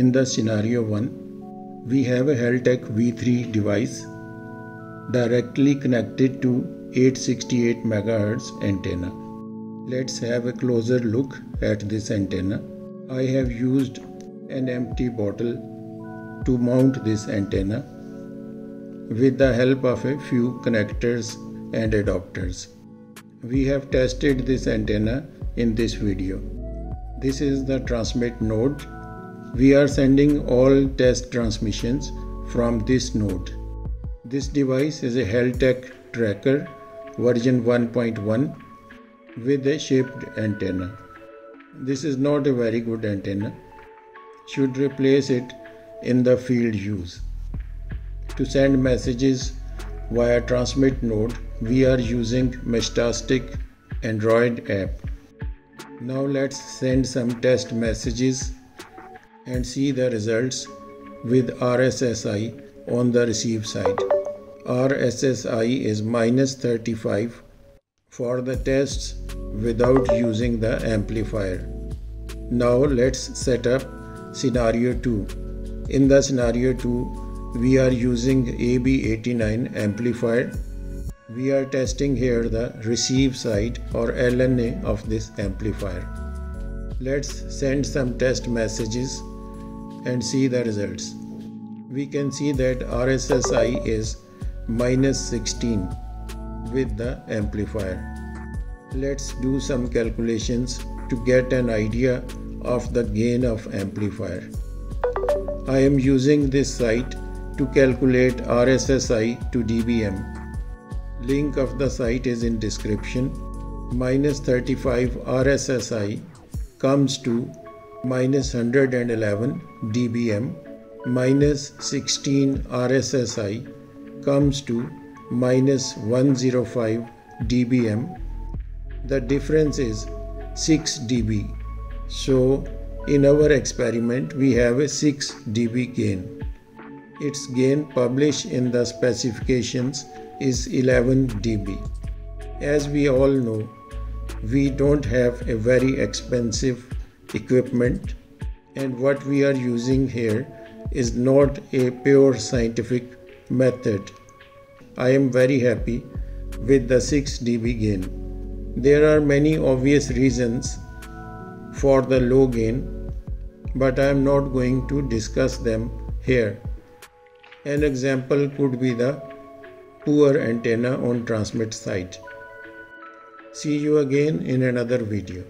In the scenario 1, we have a Heltec V3 device directly connected to 868 MHz antenna. Let's have a closer look at this antenna. I have used an empty bottle to mount this antenna with the help of a few connectors and adapters. We have tested this antenna in this video. This is the transmit node. We are sending all test transmissions from this node. This device is a Heltec tracker version 1.1 with a shaped antenna. This is not a very good antenna. Should replace it in the field use. To send messages via transmit node, we are using Meshtastic Android app. Now let's send some test messages and see the results with RSSI on the receive side. RSSI is minus 35 for the tests without using the amplifier. Now let's set up scenario 2. In the scenario 2 we are using AB89 amplifier. We are testing here the receive side or LNA of this amplifier. Let's send some test messages and see the results. We can see that RSSI is minus 16 with the amplifier. Let's do some calculations to get an idea of the gain of amplifier. I am using this site to calculate RSSI to dBm. Link of the site is in description. Minus 35 RSSI comes to minus 111 dBm. Minus 16 RSSI comes to minus 105 dBm. The difference is 6 dB. So in our experiment we have a 6 dB gain. Its gain published in the specifications is 11 dB. As we all know, we don't have a very expensive equipment and what we are using here is not a pure scientific method I am very happy with the 6 dB gain. There are many obvious reasons for the low gain, but I am not going to discuss them here. An example could be the poor antenna on transmit side. See you again in another video.